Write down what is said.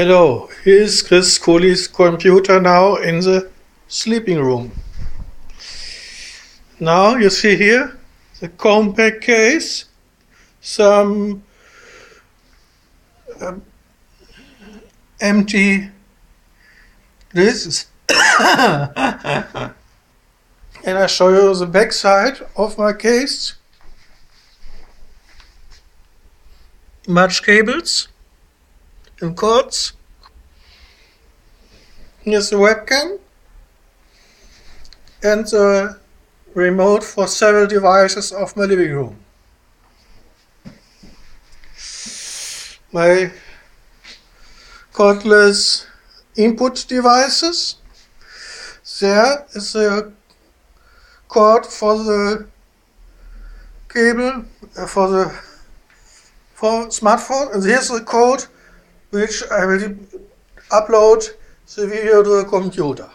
Hello, here is Chris Kuhli's computer now in the sleeping room. Now you see here the compact case, some um, empty discs, and I show you the back side of my case. Much cables and cords. Here's the webcam and the remote for several devices of my living room. My cordless input devices. There is a cord for the cable uh, for the for smartphone and here's the code which I will upload the video to the computer.